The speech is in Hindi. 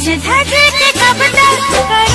सज धज के कब तक करूँ